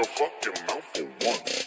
your fucking mouth for once.